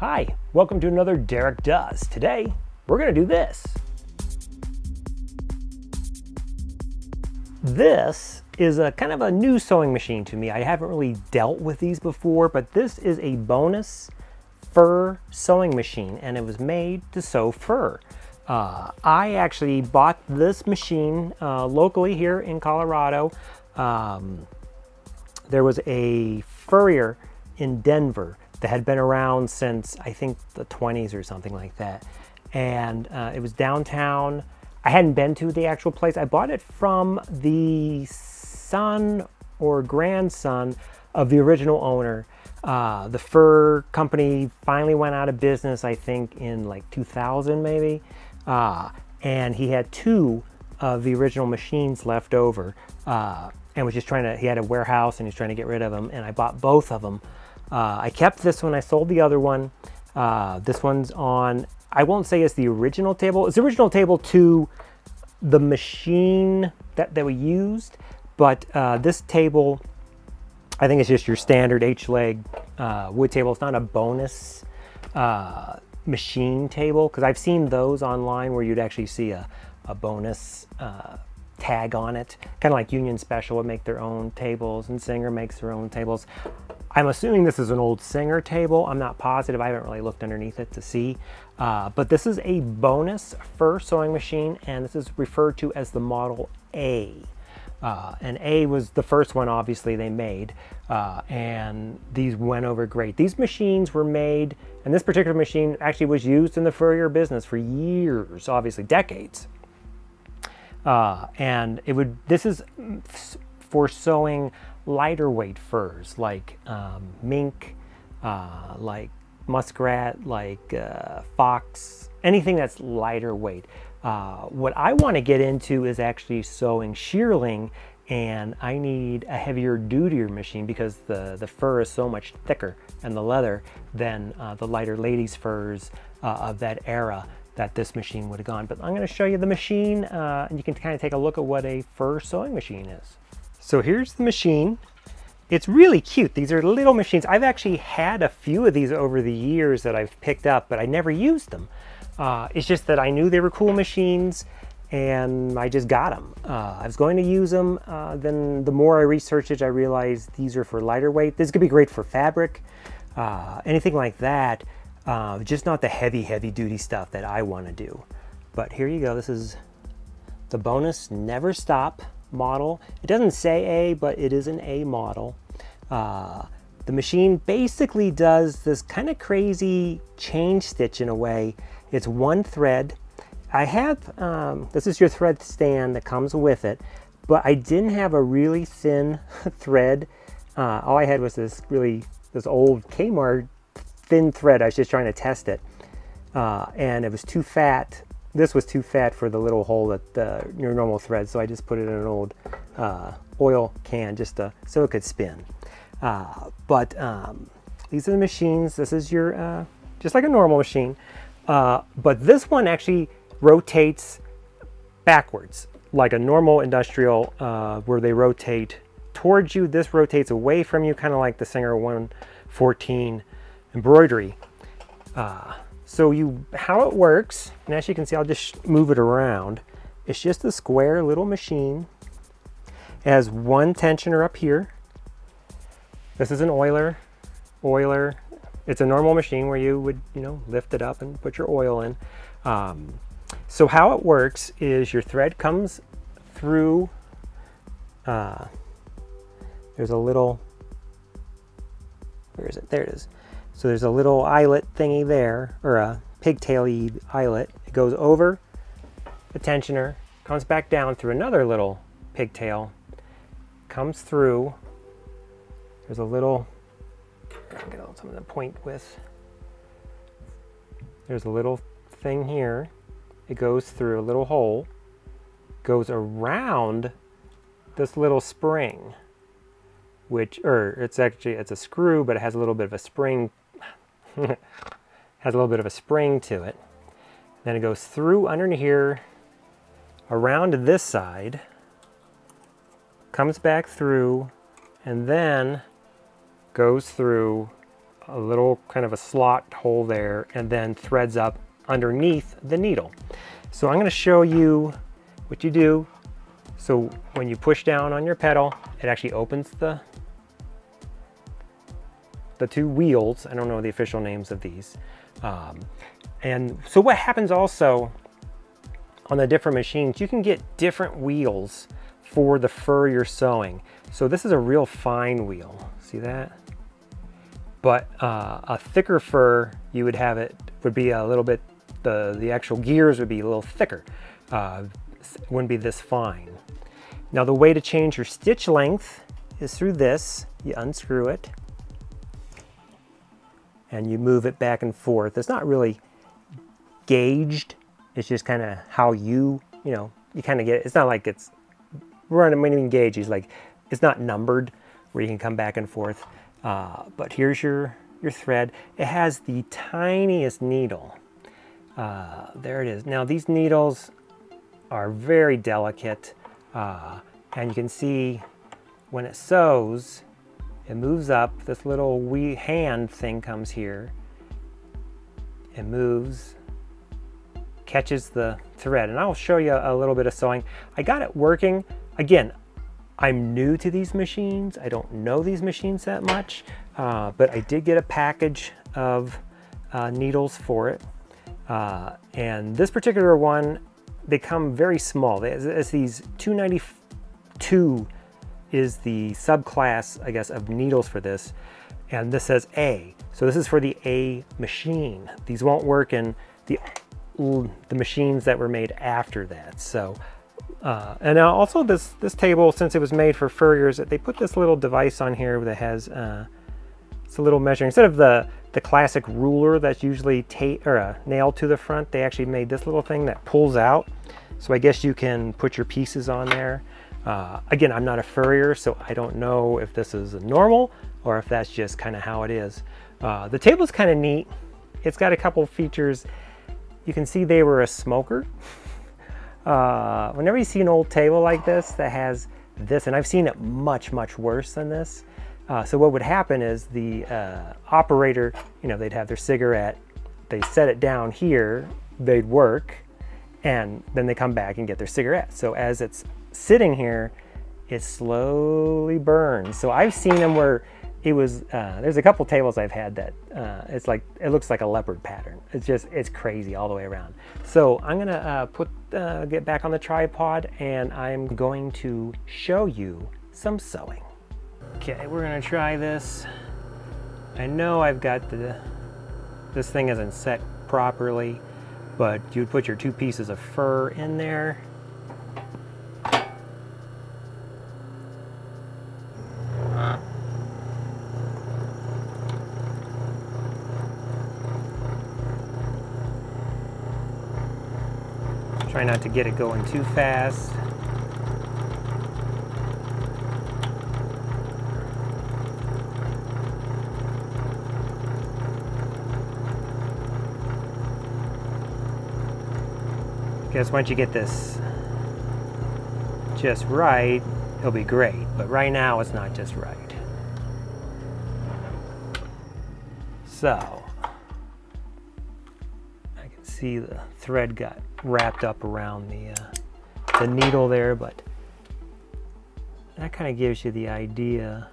Hi, welcome to another Derek Does. Today, we're gonna do this. This is a kind of a new sewing machine to me. I haven't really dealt with these before, but this is a Bonis fur sewing machine and it was made to sew fur. Uh, I actually bought this machine uh, locally here in Colorado. Um, there was a furrier in Denver that had been around since I think the 20s or something like that. And uh, it was downtown. I hadn't been to the actual place. I bought it from the son or grandson of the original owner. Uh, the fur company finally went out of business, I think, in like 2000 maybe. Uh, and he had two of the original machines left over uh, and was just trying to, he had a warehouse and he's trying to get rid of them. And I bought both of them uh, I kept this one, I sold the other one. Uh, this one's on, I won't say it's the original table. It's the original table to the machine that, that we used, but uh, this table, I think it's just your standard H-leg uh, wood table. It's not a Bonis uh, machine table because I've seen those online where you'd actually see a, a Bonis uh, tag on it. Kind of like Union Special would make their own tables and Singer makes their own tables. I'm assuming this is an old Singer table. I'm not positive. I haven't really looked underneath it to see. Uh, but this is a Bonis fur sewing machine, and this is referred to as the Model A. Uh, and A was the first one, obviously, they made. Uh, and these went over great. These machines were made, and this particular machine actually was used in the furrier business for years, obviously, decades. Uh, and it would, this is for sewing lighter weight furs like um, mink, uh, like muskrat, like uh, fox, anything that's lighter weight. Uh, what I want to get into is actually sewing shearling and I need a heavier dutier machine because the, the fur is so much thicker and the leather than uh, the lighter ladies furs uh, of that era that this machine would have gone. But I'm going to show you the machine uh, and you can kind of take a look at what a fur sewing machine is. So here's the machine. It's really cute. These are little machines. I've actually had a few of these over the years that I've picked up, but I never used them. Uh, it's just that I knew they were cool machines and I just got them. Uh, I was going to use them. Uh, then the more I researched it, I realized these are for lighter weight. This could be great for fabric, uh, anything like that. Uh, just not the heavy, heavy duty stuff that I want to do. But here you go. This is the Bonis Never Stop model. It doesn't say A, but it is an A model. Uh, the machine basically does this kind of crazy chain stitch in a way. It's one thread. I have, um, this is your thread stand that comes with it, but I didn't have a really thin thread. Uh, all I had was this really, this old Kmart thin thread. I was just trying to test it. Uh, and it was too fat this was too fat for the little hole that the, your normal thread, so I just put it in an old uh, oil can just to, so it could spin. Uh, but um, these are the machines. This is your, uh, just like a normal machine. Uh, but this one actually rotates backwards, like a normal industrial uh, where they rotate towards you. This rotates away from you, kind of like the Singer 114 embroidery. Uh, so you, how it works, and as you can see, I'll just move it around. It's just a square little machine. It has one tensioner up here. This is an oiler, oiler. It's a normal machine where you would, you know, lift it up and put your oil in. Um, so how it works is your thread comes through, uh, there's a little, where is it? There it is. So there's a little eyelet thingy there, or a pigtaily eyelet. It goes over the tensioner, comes back down through another little pigtail, comes through. There's a little, I'm get something to point with. There's a little thing here. It goes through a little hole, goes around this little spring, which, or it's actually, it's a screw, but it has a little bit of a spring has a little bit of a spring to it. Then it goes through under here, around this side, comes back through, and then goes through a little kind of a slot hole there and then threads up underneath the needle. So I'm going to show you what you do. So when you push down on your pedal, it actually opens the the two wheels. I don't know the official names of these. Um, and so what happens also on the different machines, you can get different wheels for the fur you're sewing. So this is a real fine wheel. See that? But uh, a thicker fur, you would have it, would be a little bit, the, the actual gears would be a little thicker. Uh, wouldn't be this fine. Now the way to change your stitch length is through this. You unscrew it and you move it back and forth. It's not really gauged. It's just kind of how you, you know, you kind of get, it's not like it's, you mean gauge, it's like, it's not numbered where you can come back and forth. Uh, but here's your, your thread. It has the tiniest needle. Uh, there it is. Now these needles are very delicate uh, and you can see when it sews, it moves up, this little wee hand thing comes here. It moves, catches the thread. And I'll show you a little bit of sewing. I got it working. Again, I'm new to these machines. I don't know these machines that much, uh, but I did get a package of uh, needles for it. Uh, and this particular one, they come very small. It's these 292 is the subclass, I guess, of needles for this. And this says A. So this is for the A machine. These won't work in the, the machines that were made after that. So, uh, and now also this, this table, since it was made for furriers, they put this little device on here that has, uh, it's a little measuring, instead of the, the classic ruler that's usually or uh, nailed to the front, they actually made this little thing that pulls out. So I guess you can put your pieces on there. Uh, again, I'm not a furrier, so I don't know if this is normal or if that's just kind of how it is. Uh, the table's kind of neat. It's got a couple features. You can see they were a smoker. Uh, whenever you see an old table like this that has this, and I've seen it much, much worse than this. Uh, so what would happen is the uh, operator, you know, they'd have their cigarette, they set it down here, they'd work, and then they come back and get their cigarette. So as it's sitting here, it slowly burns. So I've seen them where it was, uh, there's a couple tables I've had that uh, it's like, it looks like a leopard pattern. It's just, it's crazy all the way around. So I'm gonna uh, put, uh, get back on the tripod and I'm going to show you some sewing. Okay, we're gonna try this. I know I've got the, this thing isn't set properly, but you'd put your two pieces of fur in there get it going too fast. Because once you get this just right, it'll be great. But right now, it's not just right. So, I can see the thread got wrapped up around the, uh, the needle there, but that kind of gives you the idea.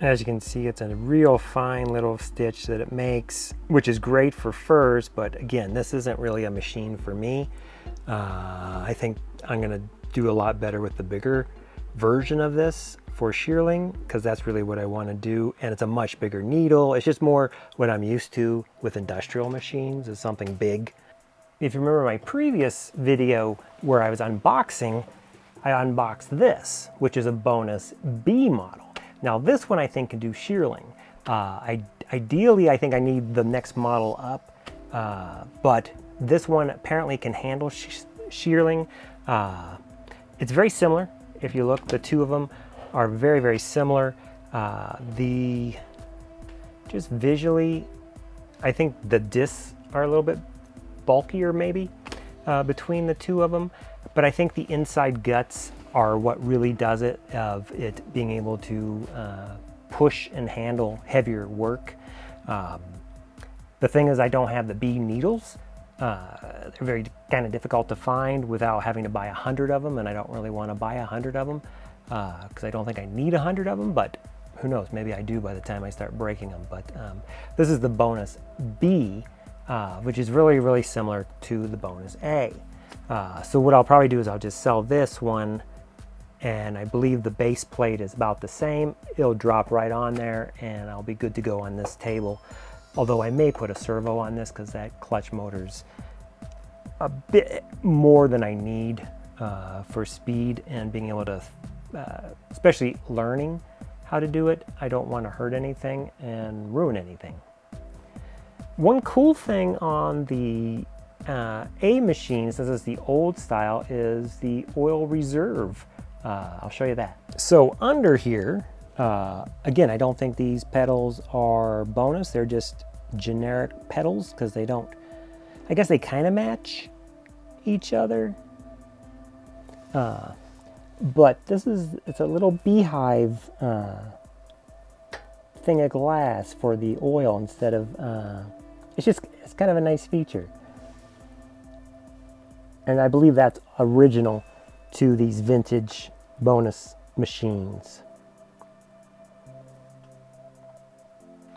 As you can see, it's a real fine little stitch that it makes, which is great for furs, but again, this isn't really a machine for me. Uh, I think I'm gonna do a lot better with the bigger version of this for shearling because that's really what I want to do and it's a much bigger needle it's just more what I'm used to with industrial machines is something big if you remember my previous video where I was unboxing, I unboxed this, which is a Bonis B model. Now this one I think can do shearling. Uh, I, ideally, I think I need the next model up, uh, but this one apparently can handle shearling. Uh, it's very similar. If you look, the two of them are very, very similar. Uh, the, just visually, I think the discs are a little bit bulkier maybe uh, between the two of them. But I think the inside guts are what really does it of it being able to uh, push and handle heavier work. Um, the thing is I don't have the B needles. Uh, they're very kind of difficult to find without having to buy a hundred of them, and I don't really want to buy a hundred of them because uh, I don't think I need a hundred of them, but who knows, maybe I do by the time I start breaking them. But um, this is the Bonis B, uh, which is really, really similar to the Bonis A. Uh, so what I'll probably do is I'll just sell this one and I believe the base plate is about the same. It'll drop right on there and I'll be good to go on this table. Although I may put a servo on this because that clutch motor's a bit more than I need uh, for speed and being able to, uh, especially learning how to do it. I don't want to hurt anything and ruin anything. One cool thing on the uh, A machine, since it's the old style, is the oil reserve. Uh, I'll show you that. So under here, uh, again, I don't think these pedals are Bonis. They're just generic pedals because they don't, I guess they kind of match each other. Uh, but this is, it's a little beehive uh, thing of glass for the oil instead of, uh, it's just, it's kind of a nice feature. And I believe that's original to these vintage Bonis machines.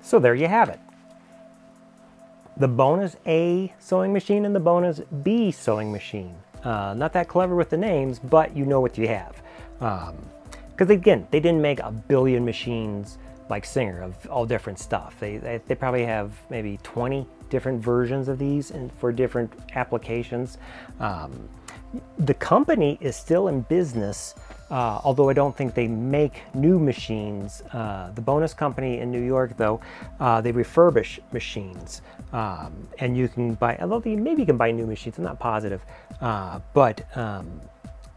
So there you have it. The Bonis A sewing machine and the Bonis B sewing machine. Uh, not that clever with the names, but you know what you have. Because um, again, they didn't make a billion machines like Singer of all different stuff. They, they, they, probably have maybe 20 different versions of these and for different applications. Um, the company is still in business, uh, although I don't think they make new machines. Uh, the Bonis company in New York, though, uh, they refurbish machines. Um, and you can buy, although maybe you can buy new machines, I'm not positive. Uh, but um,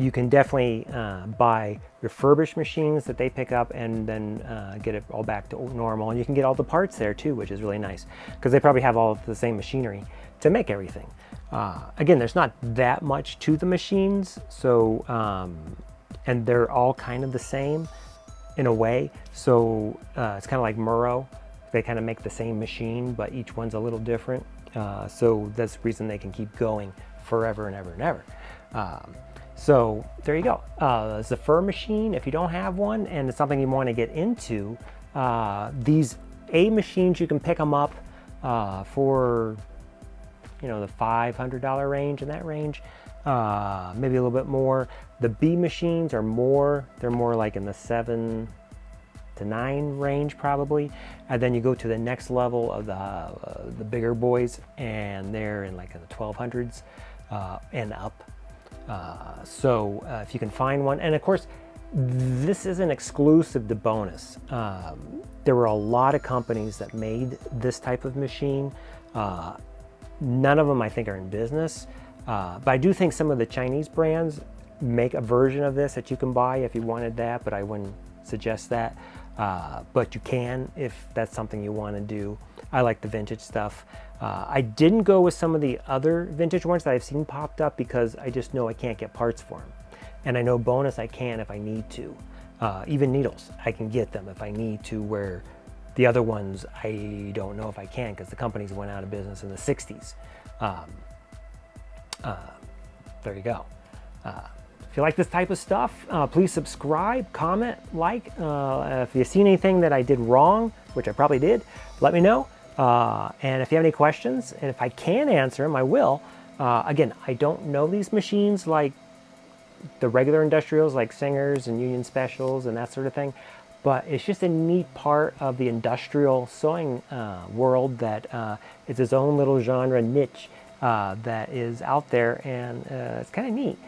you can definitely uh, buy refurbished machines that they pick up and then uh, get it all back to normal. And you can get all the parts there too, which is really nice because they probably have all the same machinery to make everything. Uh, again, there's not that much to the machines, so um, and they're all kind of the same in a way. So uh, it's kind of like Merrow. They kind of make the same machine, but each one's a little different. Uh, so that's the reason they can keep going forever and ever and ever. Um, so there you go. Uh, it's a fur machine. If you don't have one and it's something you want to get into, uh, these A machines, you can pick them up uh, for you know, the $500 range in that range, uh, maybe a little bit more. The B machines are more, they're more like in the seven to nine range probably. And then you go to the next level of the, uh, the bigger boys and they're in like in the 1200s uh, and up. Uh, so uh, if you can find one, and of course, this isn't exclusive to Bonis. Um, there were a lot of companies that made this type of machine. Uh, None of them I think are in business, uh, but I do think some of the Chinese brands make a version of this that you can buy if you wanted that, but I wouldn't suggest that. Uh, but you can if that's something you want to do. I like the vintage stuff. Uh, I didn't go with some of the other vintage ones that I've seen popped up because I just know I can't get parts for them. And I know Bonis I can if I need to. Uh, even needles, I can get them if I need to where the other ones, I don't know if I can because the companies went out of business in the 60s. Um, uh, there you go. Uh, if you like this type of stuff, uh, please subscribe, comment, like. Uh, if you see anything that I did wrong, which I probably did, let me know. Uh, and if you have any questions, and if I can answer them, I will. Uh, again, I don't know these machines like the regular industrials like Singers and Union Specials and that sort of thing but it's just a neat part of the industrial sewing uh, world that uh, it's its own little genre niche uh, that is out there and uh, it's kind of neat.